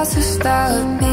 Você to me